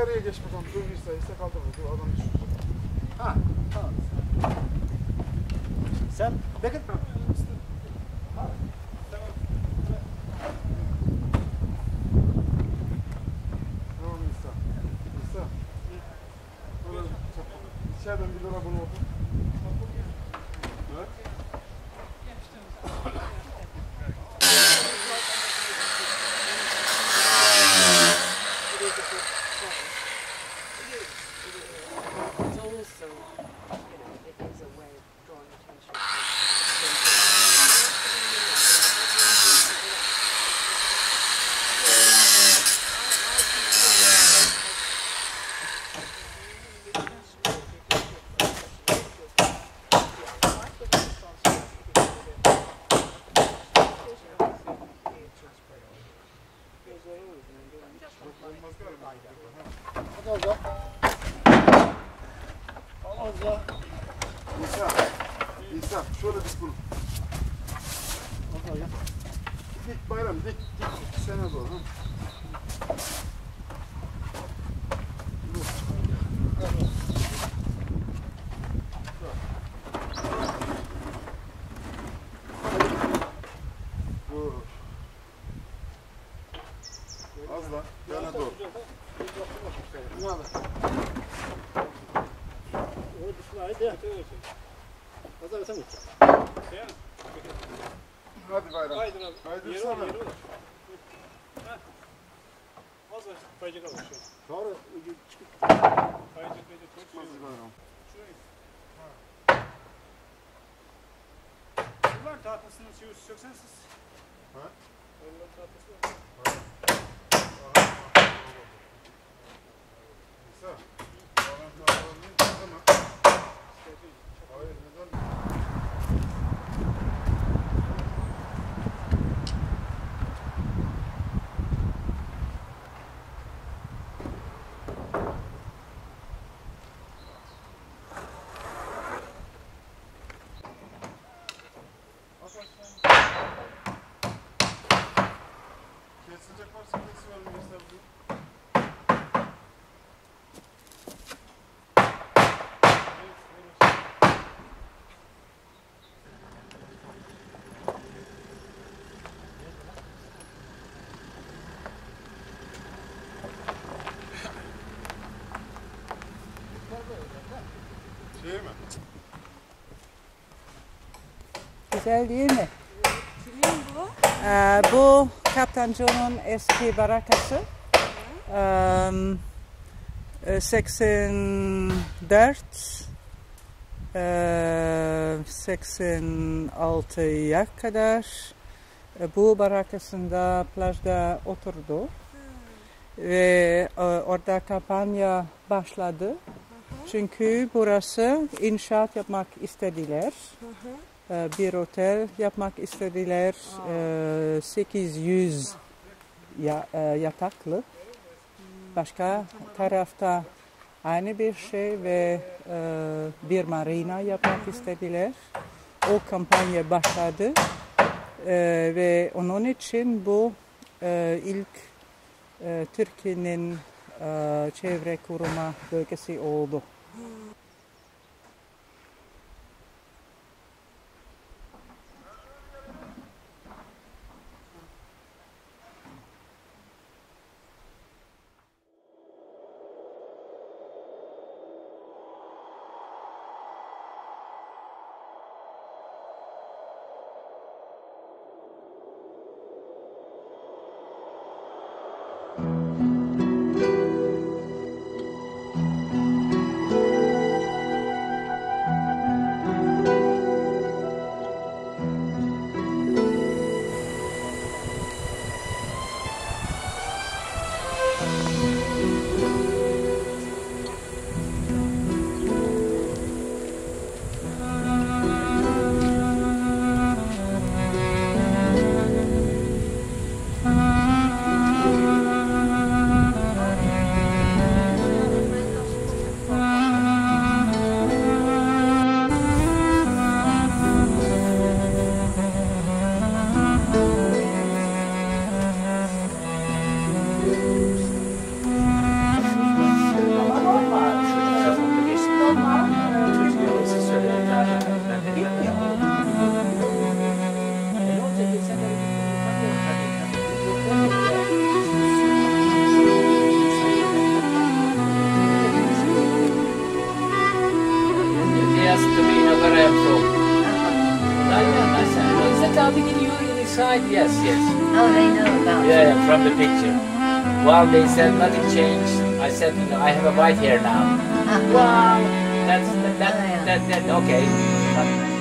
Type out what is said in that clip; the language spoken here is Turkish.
araya geç bakalım. Dur İsa, İsa kaldırma. Dur adam düşürecek. Ha, tamam. Sen çap- İçeriden bir lira bunu oku. 좋은 성. Al Azza. İsa. İsa. Şöyle dik bunu. Azza gel. Dik bayram dik. Dik. Sene doğru. Ha. Dur. Haydi. Azza sen git. Hadi bayram. Haydi abi. Haydi sana. abi şu an. Sonra ucu çıkıp Kayacak, kayacak. Çok Çıkmaz şey. bayram. Şurayı. Tahtasını şey sökseniz siz. Ha? Onların tahtası var. İsa. Bayram Kesilecek varsa kesiverin İsa bu. Şey mi? Güzel değil mi? Ee, bu Kaptan John'un eski barakası. E, 84 e, 86'ya kadar e, bu barakasında plajda oturdu. Ve e, orada kampanya başladı. Çünkü burası inşaat yapmak istediler. Ee, bir otel yapmak istediler. Ee, 800 ya, e, yataklı. Başka tarafta aynı bir şey ve e, bir marina yapmak istediler. O kampanya başladı ve onun için bu e, ilk e, Türkiye'nin e, çevre koruma bölgesi oldu. Side, yes, yes. Oh, they know about Yeah, yeah, from the picture. Well, they said nothing changed. I said, you know, I have a white hair now. Uh-huh. Well, that's that, that, Oh, yeah. that, that okay.